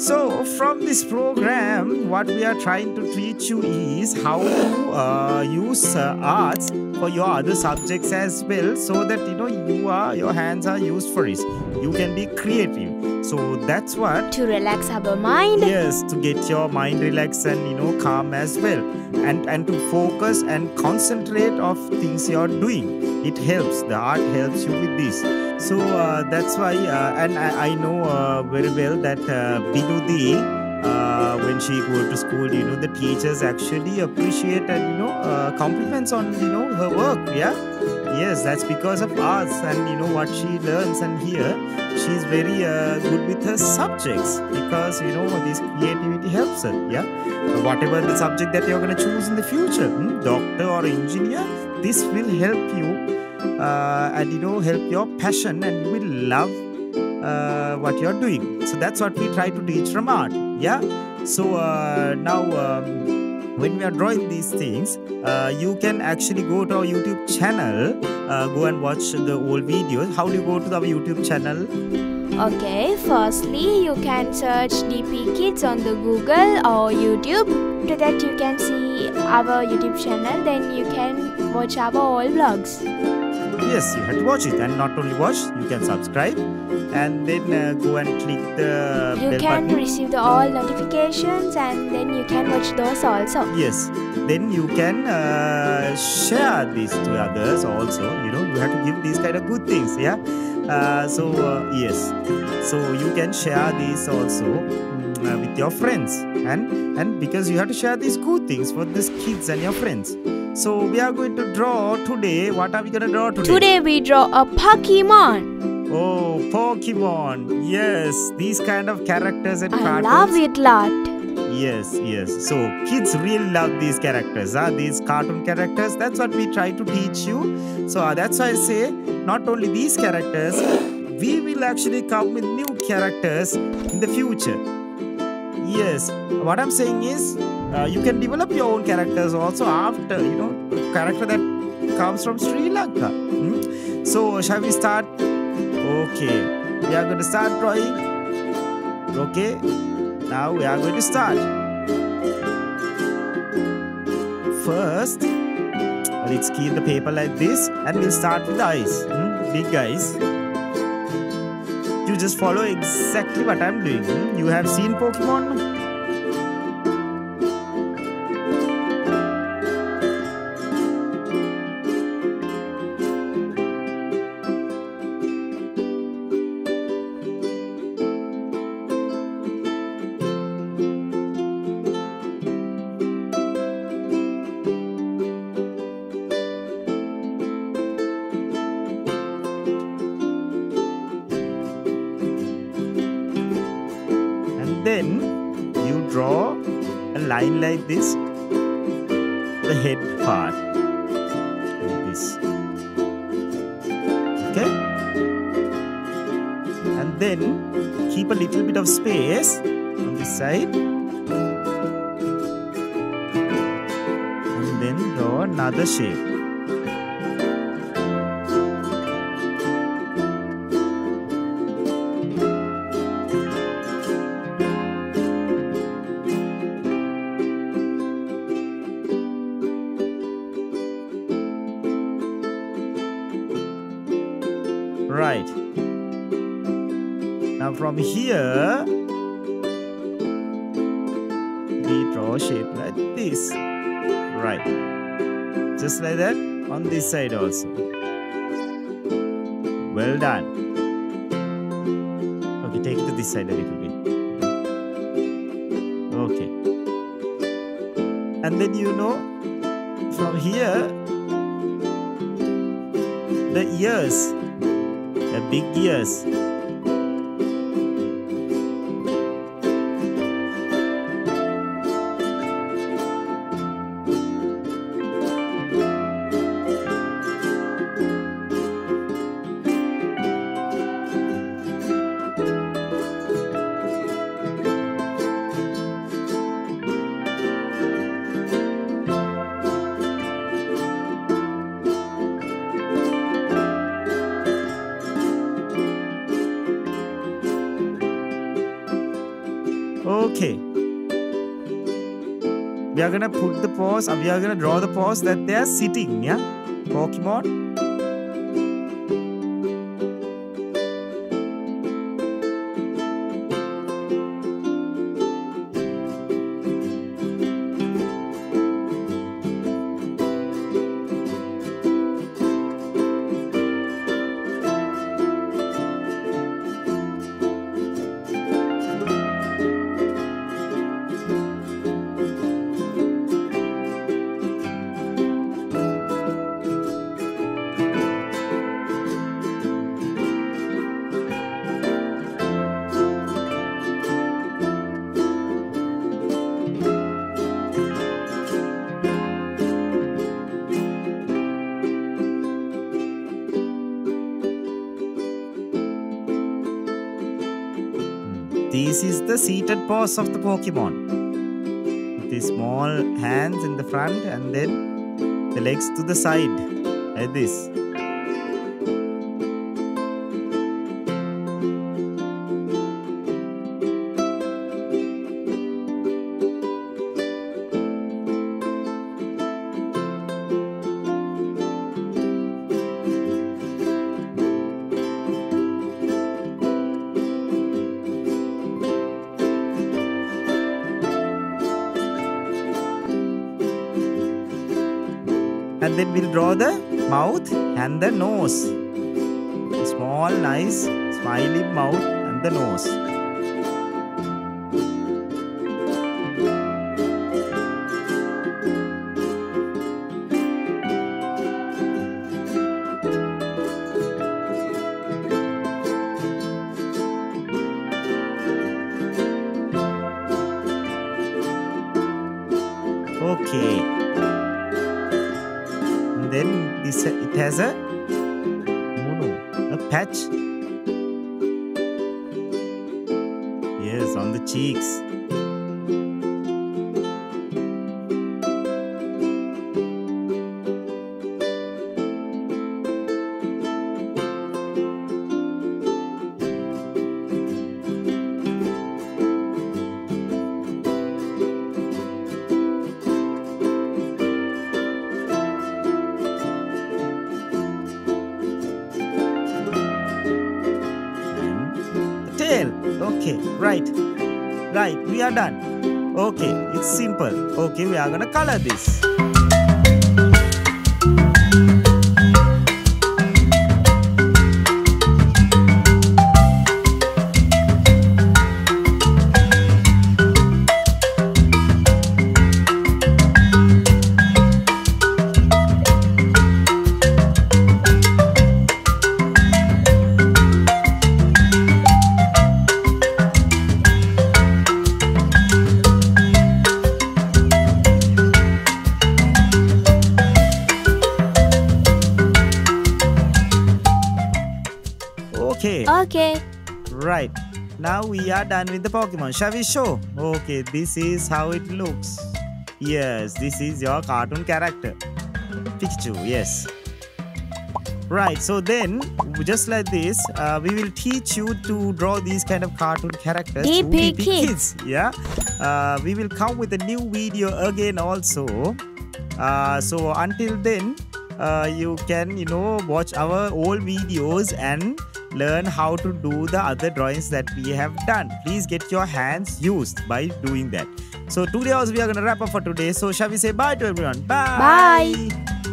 So, from this program, what we are trying to teach you is how to uh, use uh, arts for your other subjects as well, so that you know you are your hands are used for it. You can be creative. So that's what. To relax our mind. Yes, to get your mind relaxed and you know calm as well, and and to focus and concentrate of things you are doing. It helps. The art helps you with this so uh, that's why uh, and I, I know uh, very well that uh, Binudi uh, when she go to school you know the teachers actually appreciate and you know uh, compliments on you know her work yeah? Yes that's because of us and you know what she learns and here she's very uh, good with her subjects because you know this creativity helps her yeah? Whatever the subject that you're going to choose in the future hmm, doctor or engineer this will help you uh, and you know help your passion and you will love uh, what you're doing. So that's what we try to teach from art yeah? So uh, now um, when we are drawing these things uh, you can actually go to our youtube channel uh, go and watch the old videos. How do you go to our youtube channel? Okay, firstly you can search DP Kids on the Google or YouTube. To that you can see our YouTube channel, then you can watch our all vlogs yes you have to watch it. And not only watch you can subscribe. And then uh, go and click the you can button. receive the all notifications and then you can watch those also. Yes. Then you can uh, share this to others also. You know you have to give these kind of good things yeah? Uh, so uh, yes. So you can share this also mm, uh, with your friends. And and because you have to share these good things for these kids and your friends so we are going to draw today. What are we going to draw today? Today we draw a Pokemon. Oh, Pokemon. Yes, these kind of characters and I cartoons. love it lot. Yes, yes. So kids really love these characters, huh? these cartoon characters. That's what we try to teach you. So uh, that's why I say not only these characters, we will actually come with new characters in the future. Yes, what I'm saying is uh, you can develop your own characters also after you know character that comes from Sri Lanka. Hmm? So shall we start? Okay, we are going to start drawing. Okay, now we are going to start. First, let's keep the paper like this and we'll start with the eyes. Hmm? Big eyes. You just follow exactly what I'm doing. Hmm? You have seen Pokemon? Then you draw a line like this the head part like this. Okay? And then keep a little bit of space on this side. And then draw another shape from here. We draw shape like this. Right. Just like that on this side also. Well done. Okay take it to this side a little bit. Okay. And then you know from here the ears the big ears. We are gonna put the pose and uh, we are gonna draw the pose that they are sitting yeah? Pokemon This is the seated pose of the Pokemon. With the small hands in the front and then the legs to the side like this. And we'll draw the mouth and the nose. Small nice smiley mouth and the nose. Okay and then this it has a oh no a patch. Yes on the cheeks okay right. Right we are done. Okay it's simple. Okay we are gonna color this okay Okay. Right. Now we are done with the Pokemon. Shall we show? Okay, this is how it looks. Yes, this is your cartoon character. Pikachu, yes. Right, so then, just like this, uh, we will teach you to draw these kind of cartoon characters. to DP DP Kids. Yeah. Uh, we will come with a new video again also. Uh, so until then, Uh, you can, you know, watch our old videos and learn how to do the other drawings that we have done. Please get your hands used by doing that. So today also we are gonna wrap up for today. So shall we say bye to everyone? Bye. Bye.